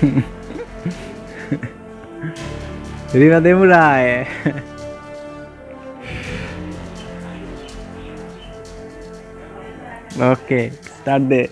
Prima di murare. ok, start there.